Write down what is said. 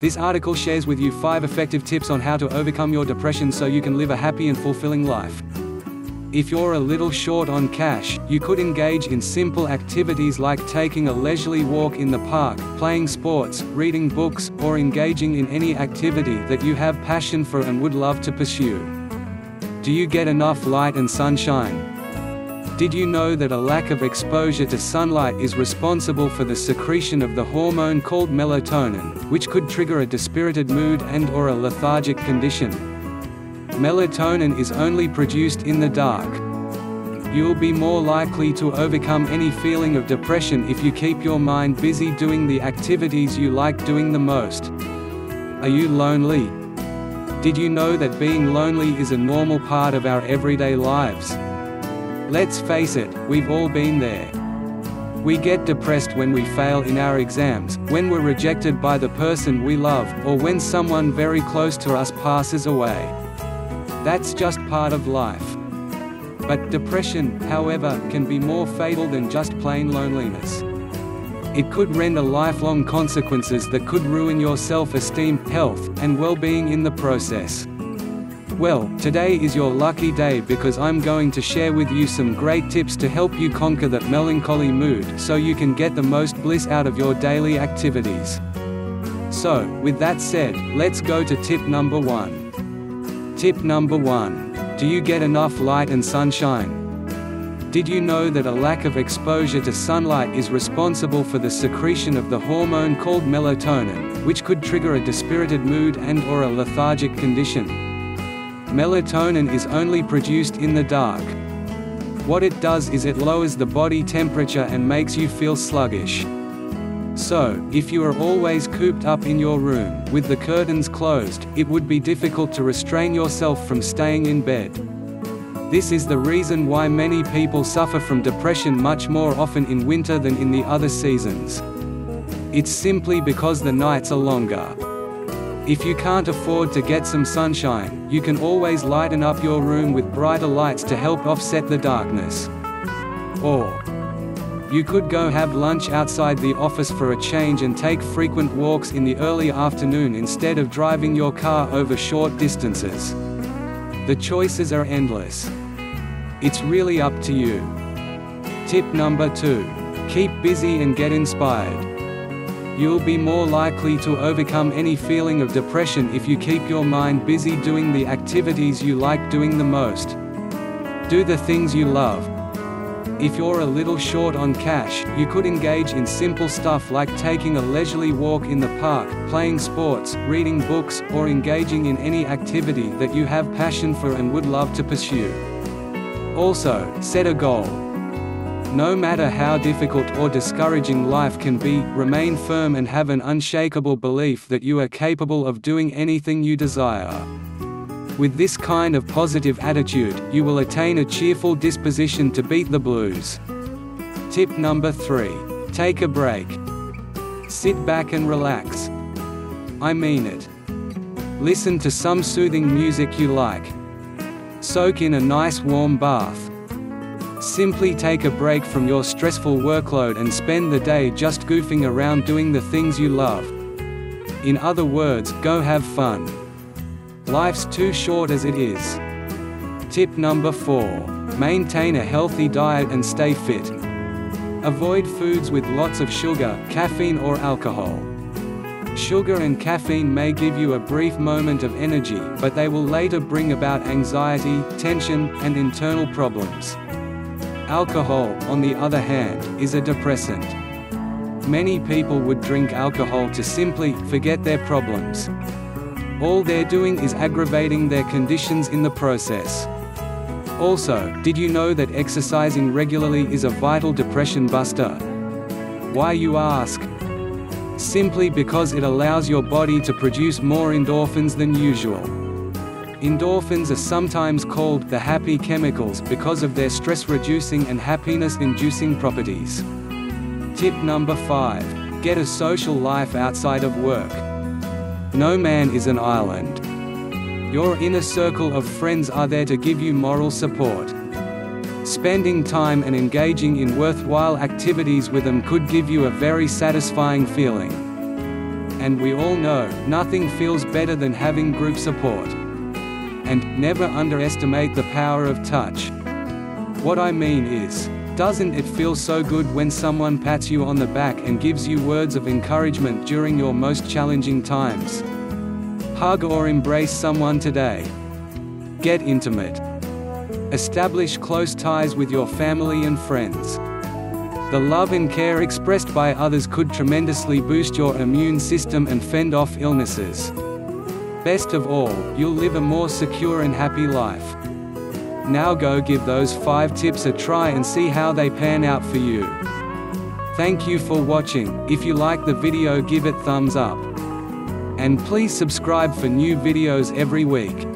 This article shares with you 5 effective tips on how to overcome your depression so you can live a happy and fulfilling life. If you're a little short on cash, you could engage in simple activities like taking a leisurely walk in the park, playing sports, reading books, or engaging in any activity that you have passion for and would love to pursue. Do you get enough light and sunshine? Did you know that a lack of exposure to sunlight is responsible for the secretion of the hormone called melatonin, which could trigger a dispirited mood and or a lethargic condition? Melatonin is only produced in the dark. You'll be more likely to overcome any feeling of depression if you keep your mind busy doing the activities you like doing the most. Are you lonely? Did you know that being lonely is a normal part of our everyday lives? Let's face it, we've all been there. We get depressed when we fail in our exams, when we're rejected by the person we love, or when someone very close to us passes away. That's just part of life. But depression, however, can be more fatal than just plain loneliness. It could render lifelong consequences that could ruin your self-esteem, health, and well-being in the process. Well, today is your lucky day because I'm going to share with you some great tips to help you conquer that melancholy mood so you can get the most bliss out of your daily activities. So, with that said, let's go to tip number one. Tip number one. Do you get enough light and sunshine? Did you know that a lack of exposure to sunlight is responsible for the secretion of the hormone called melatonin, which could trigger a dispirited mood and or a lethargic condition? Melatonin is only produced in the dark. What it does is it lowers the body temperature and makes you feel sluggish. So, if you are always cooped up in your room, with the curtains closed, it would be difficult to restrain yourself from staying in bed. This is the reason why many people suffer from depression much more often in winter than in the other seasons. It's simply because the nights are longer. If you can't afford to get some sunshine, you can always lighten up your room with brighter lights to help offset the darkness. Or, you could go have lunch outside the office for a change and take frequent walks in the early afternoon instead of driving your car over short distances. The choices are endless. It's really up to you. Tip number 2. Keep busy and get inspired. You'll be more likely to overcome any feeling of depression if you keep your mind busy doing the activities you like doing the most. Do the things you love. If you're a little short on cash, you could engage in simple stuff like taking a leisurely walk in the park, playing sports, reading books, or engaging in any activity that you have passion for and would love to pursue. Also, set a goal. No matter how difficult or discouraging life can be, remain firm and have an unshakable belief that you are capable of doing anything you desire. With this kind of positive attitude, you will attain a cheerful disposition to beat the blues. Tip number 3. Take a break. Sit back and relax. I mean it. Listen to some soothing music you like. Soak in a nice warm bath. Simply take a break from your stressful workload and spend the day just goofing around doing the things you love. In other words, go have fun. Life's too short as it is. Tip number 4. Maintain a healthy diet and stay fit. Avoid foods with lots of sugar, caffeine or alcohol. Sugar and caffeine may give you a brief moment of energy, but they will later bring about anxiety, tension, and internal problems. Alcohol, on the other hand, is a depressant. Many people would drink alcohol to simply forget their problems. All they're doing is aggravating their conditions in the process. Also, did you know that exercising regularly is a vital depression buster? Why you ask? Simply because it allows your body to produce more endorphins than usual. Endorphins are sometimes called the happy chemicals because of their stress-reducing and happiness-inducing properties. Tip number 5. Get a social life outside of work. No man is an island. Your inner circle of friends are there to give you moral support. Spending time and engaging in worthwhile activities with them could give you a very satisfying feeling. and we all know, nothing feels better than having group support. And, never underestimate the power of touch. What I mean is, doesn't it feel so good when someone pats you on the back and gives you words of encouragement during your most challenging times? Hug or embrace someone today. Get intimate. Establish close ties with your family and friends. The love and care expressed by others could tremendously boost your immune system and fend off illnesses. Best of all, you'll live a more secure and happy life. Now go give those 5 tips a try and see how they pan out for you. Thank you for watching, if you like the video give it thumbs up. And please subscribe for new videos every week.